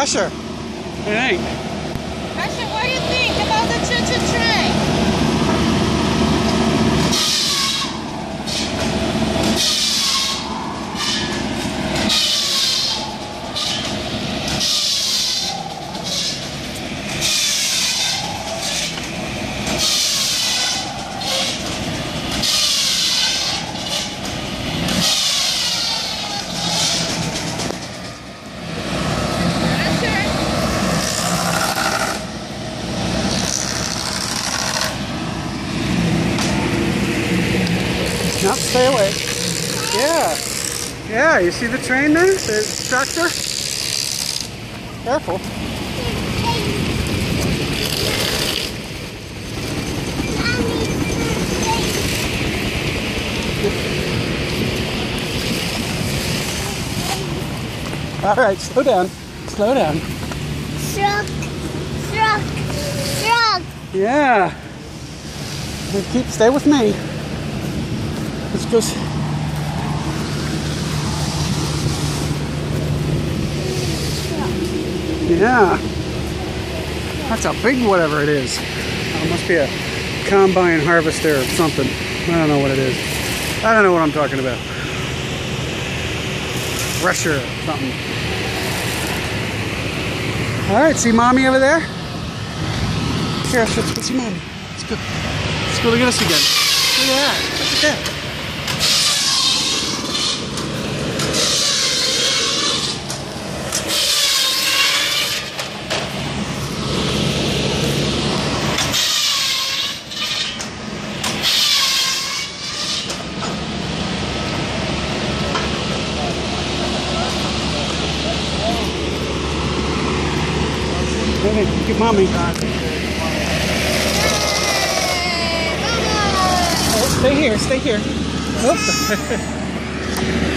Asher. Hey. Asher, what do you think about the choo-choo train? Asher. No, stay away. Yeah. Yeah, you see the train there? The tractor? Careful. All right, slow down. Slow down. Truck, truck, truck. Yeah. Keep, stay with me. Let's go. Yeah. That's a big whatever it is. Oh, it must be a combine harvester or something. I don't know what it is. I don't know what I'm talking about. Thresher or something. All right, see mommy over there? Here, let's let's go see mommy. Let's go. Let's go look at us again. Look at that. Look at that. Look at mommy. Oh, stay here, stay here. Oh.